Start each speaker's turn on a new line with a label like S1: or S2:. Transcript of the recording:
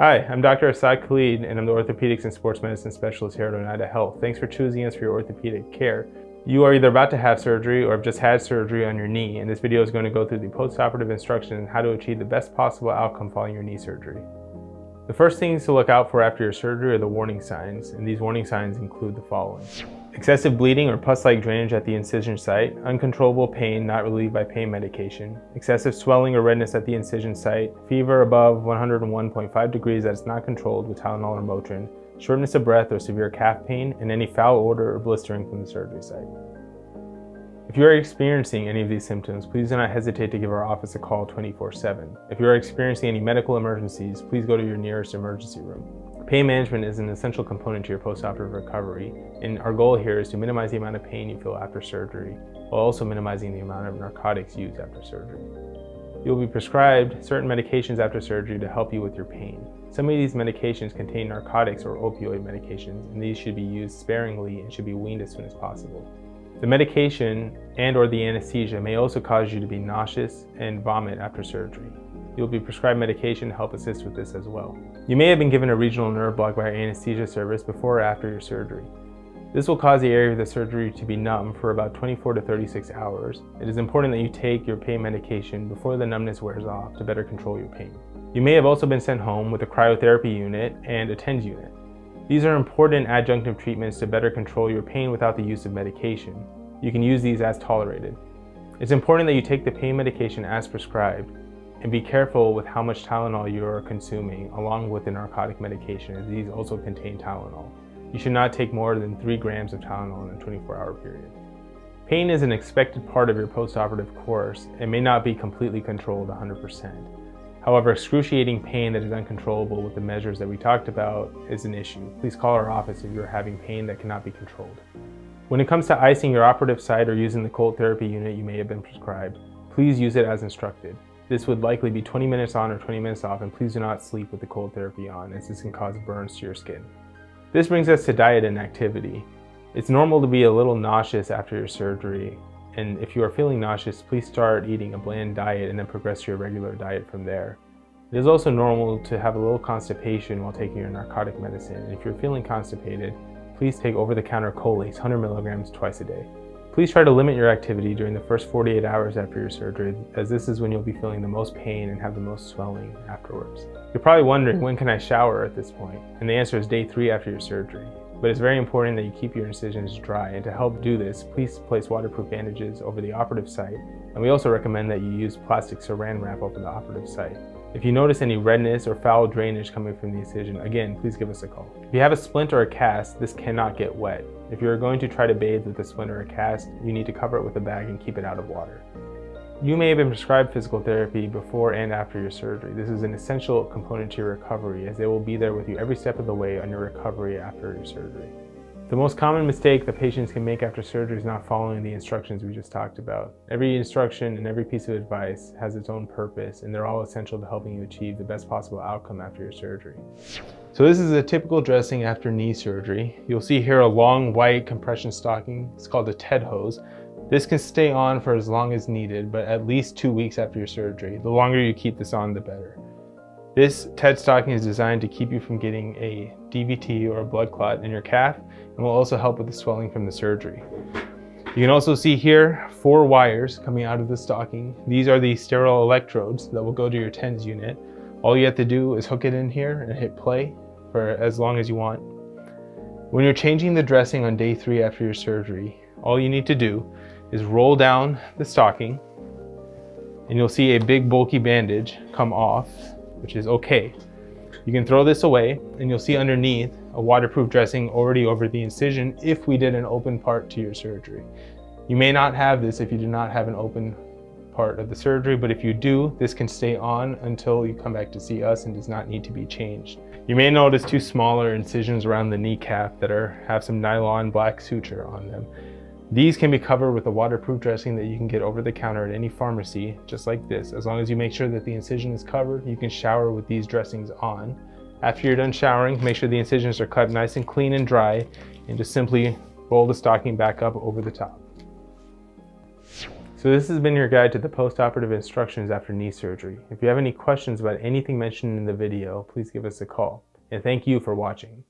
S1: Hi, I'm Dr. Asad Khalid, and I'm the Orthopedics and Sports Medicine Specialist here at Oneida Health. Thanks for choosing us for your orthopedic care. You are either about to have surgery or have just had surgery on your knee, and this video is going to go through the post-operative instructions on how to achieve the best possible outcome following your knee surgery. The first things to look out for after your surgery are the warning signs, and these warning signs include the following. Excessive bleeding or pus-like drainage at the incision site, uncontrollable pain not relieved by pain medication, excessive swelling or redness at the incision site, fever above 101.5 degrees that is not controlled with Tylenol or Motrin, shortness of breath or severe calf pain, and any foul odor or blistering from the surgery site. If you are experiencing any of these symptoms, please do not hesitate to give our office a call 24-7. If you are experiencing any medical emergencies, please go to your nearest emergency room. Pain management is an essential component to your postoperative recovery, and our goal here is to minimize the amount of pain you feel after surgery, while also minimizing the amount of narcotics used after surgery. You'll be prescribed certain medications after surgery to help you with your pain. Some of these medications contain narcotics or opioid medications, and these should be used sparingly and should be weaned as soon as possible. The medication and or the anesthesia may also cause you to be nauseous and vomit after surgery. You'll be prescribed medication to help assist with this as well. You may have been given a regional nerve block by our anesthesia service before or after your surgery. This will cause the area of the surgery to be numb for about 24 to 36 hours. It is important that you take your pain medication before the numbness wears off to better control your pain. You may have also been sent home with a cryotherapy unit and a TENS unit. These are important adjunctive treatments to better control your pain without the use of medication. You can use these as tolerated. It's important that you take the pain medication as prescribed and be careful with how much Tylenol you are consuming along with the narcotic medication as these also contain Tylenol. You should not take more than 3 grams of Tylenol in a 24 hour period. Pain is an expected part of your postoperative course and may not be completely controlled 100%. However, excruciating pain that is uncontrollable with the measures that we talked about is an issue. Please call our office if you're having pain that cannot be controlled. When it comes to icing your operative site or using the cold therapy unit you may have been prescribed, please use it as instructed. This would likely be 20 minutes on or 20 minutes off and please do not sleep with the cold therapy on as this can cause burns to your skin. This brings us to diet and activity. It's normal to be a little nauseous after your surgery and if you are feeling nauseous, please start eating a bland diet and then progress to your regular diet from there. It is also normal to have a little constipation while taking your narcotic medicine. And if you're feeling constipated, please take over-the-counter Colace 100 milligrams twice a day. Please try to limit your activity during the first 48 hours after your surgery, as this is when you'll be feeling the most pain and have the most swelling afterwards. You're probably wondering, when can I shower at this point? And the answer is day three after your surgery. But it's very important that you keep your incisions dry, and to help do this, please place waterproof bandages over the operative site, and we also recommend that you use plastic saran wrap over the operative site. If you notice any redness or foul drainage coming from the incision, again, please give us a call. If you have a splint or a cast, this cannot get wet. If you're going to try to bathe with a splint or a cast, you need to cover it with a bag and keep it out of water. You may have been prescribed physical therapy before and after your surgery. This is an essential component to your recovery as they will be there with you every step of the way on your recovery after your surgery. The most common mistake that patients can make after surgery is not following the instructions we just talked about. Every instruction and every piece of advice has its own purpose and they're all essential to helping you achieve the best possible outcome after your surgery. So this is a typical dressing after knee surgery. You'll see here a long white compression stocking. It's called a TED hose. This can stay on for as long as needed, but at least two weeks after your surgery. The longer you keep this on, the better. This TED stocking is designed to keep you from getting a DVT or a blood clot in your calf and will also help with the swelling from the surgery. You can also see here four wires coming out of the stocking. These are the sterile electrodes that will go to your TENS unit. All you have to do is hook it in here and hit play for as long as you want. When you're changing the dressing on day three after your surgery, all you need to do is roll down the stocking and you'll see a big bulky bandage come off, which is okay. You can throw this away and you'll see underneath a waterproof dressing already over the incision if we did an open part to your surgery. You may not have this if you do not have an open part of the surgery, but if you do, this can stay on until you come back to see us and does not need to be changed. You may notice two smaller incisions around the kneecap that are have some nylon black suture on them. These can be covered with a waterproof dressing that you can get over the counter at any pharmacy, just like this. As long as you make sure that the incision is covered, you can shower with these dressings on. After you're done showering, make sure the incisions are cut nice and clean and dry, and just simply roll the stocking back up over the top. So this has been your guide to the post-operative instructions after knee surgery. If you have any questions about anything mentioned in the video, please give us a call. And thank you for watching.